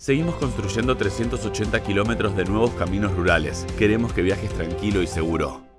Seguimos construyendo 380 kilómetros de nuevos caminos rurales. Queremos que viajes tranquilo y seguro.